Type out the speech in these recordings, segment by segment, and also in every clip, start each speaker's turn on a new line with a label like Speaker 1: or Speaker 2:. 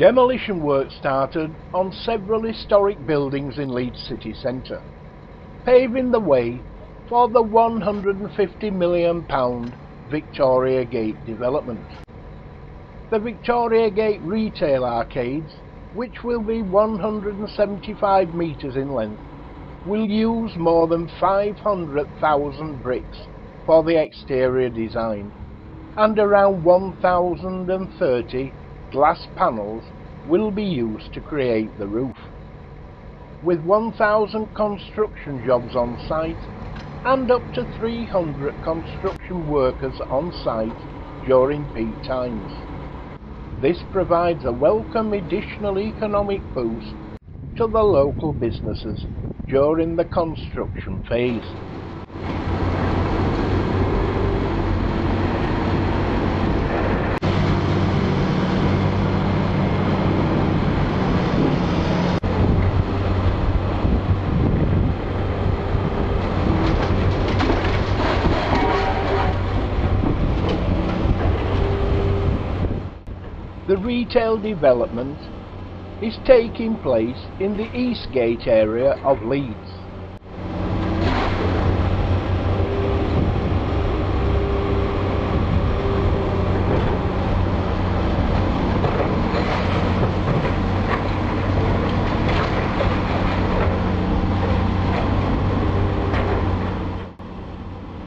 Speaker 1: Demolition work started on several historic buildings in Leeds city centre, paving the way for the £150 million Victoria Gate development. The Victoria Gate retail arcades, which will be 175 metres in length, will use more than 500,000 bricks for the exterior design and around 1,030 glass panels will be used to create the roof. With 1,000 construction jobs on site and up to 300 construction workers on site during peak times. This provides a welcome additional economic boost to the local businesses during the construction phase. The retail development is taking place in the Eastgate area of Leeds.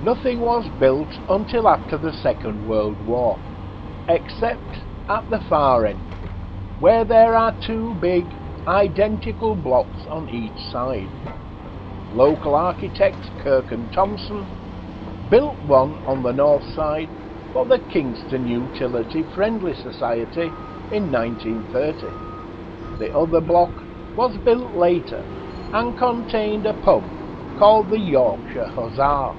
Speaker 1: Nothing was built until after the Second World War, except at the far end, where there are two big, identical blocks on each side. Local architects Kirk and Thompson built one on the north side for the Kingston Unity Friendly Society in 1930. The other block was built later and contained a pub called the Yorkshire Hussar.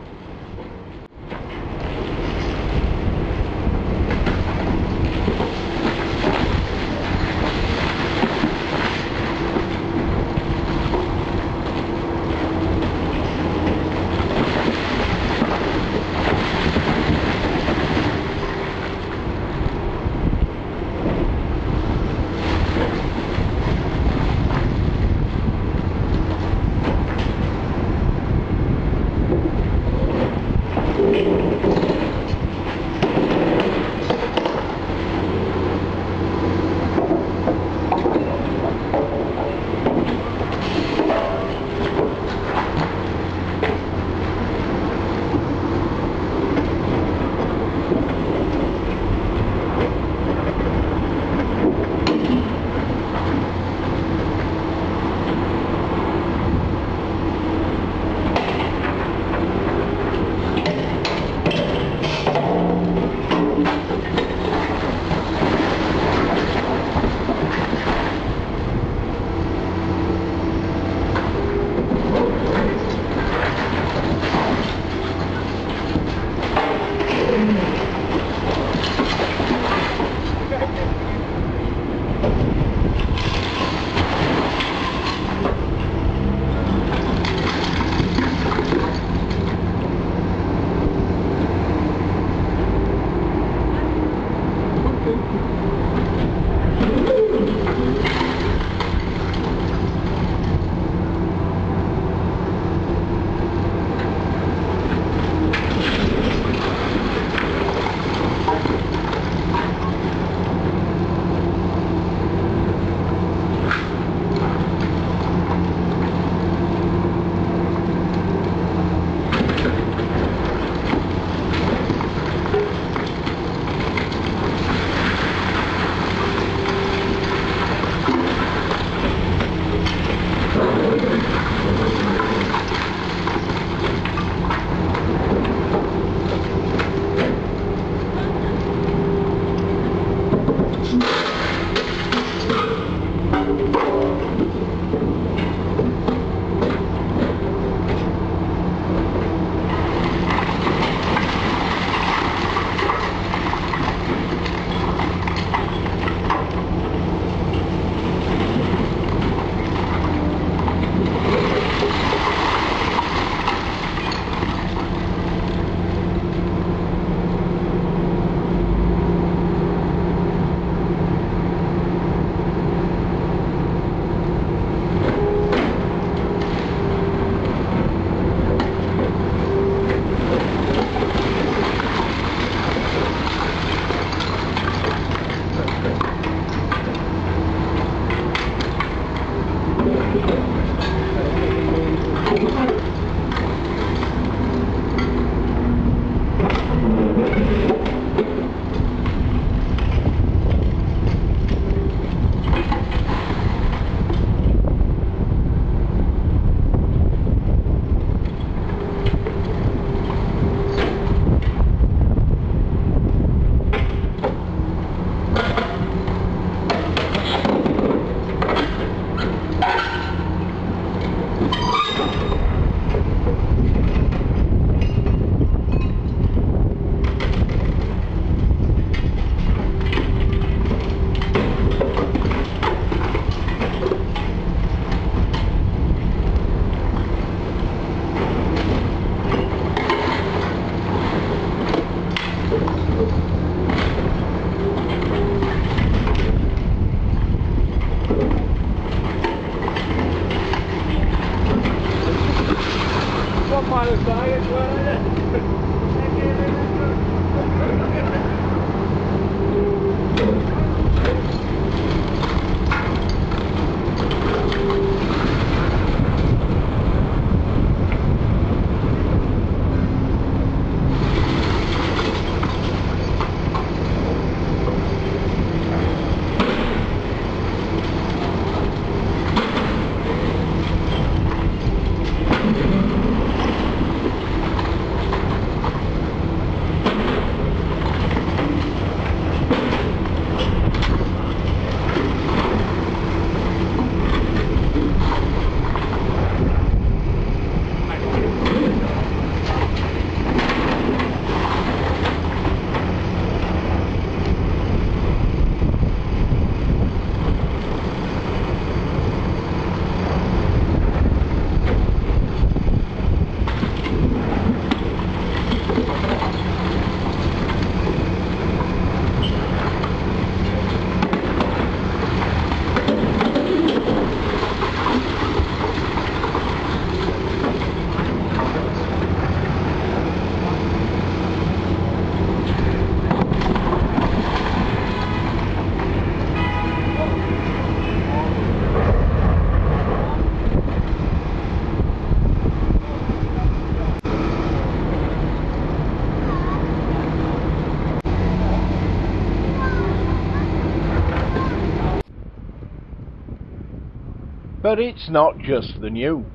Speaker 1: But it's not just the new.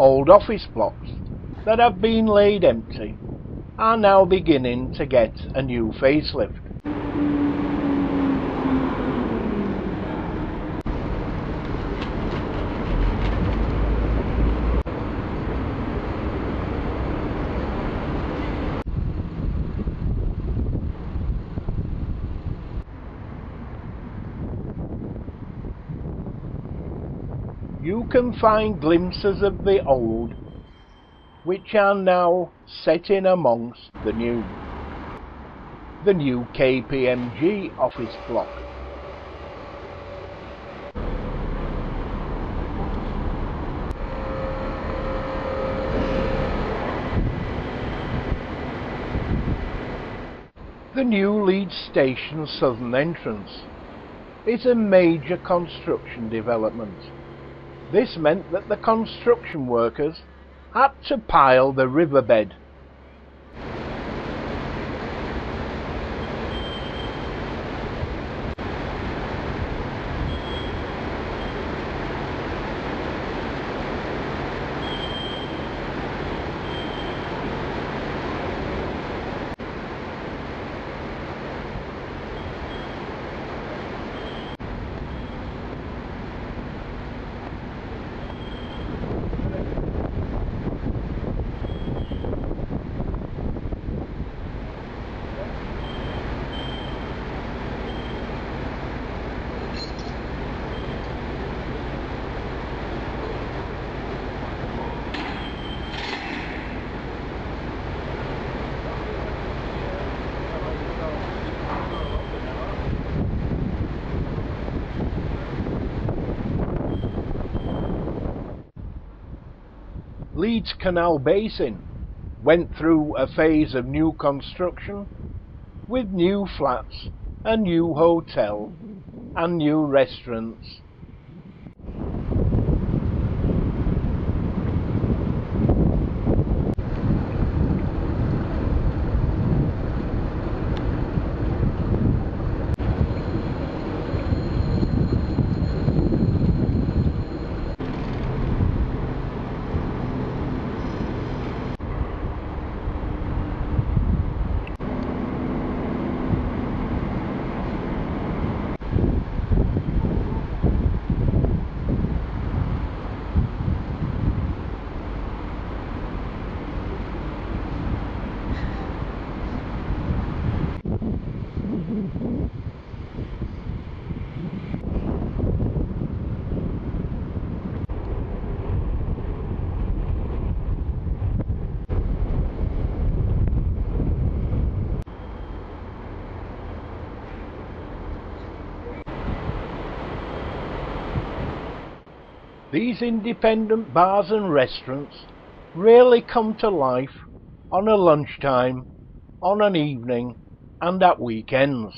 Speaker 1: Old office blocks that have been laid empty are now beginning to get a new facelift. You can find glimpses of the old, which are now set in amongst the new. The new KPMG office block. The new Leeds Station southern entrance is a major construction development. This meant that the construction workers had to pile the riverbed Leeds Canal Basin went through a phase of new construction with new flats, a new hotel and new restaurants These independent bars and restaurants really come to life on a lunchtime, on an evening, and at weekends.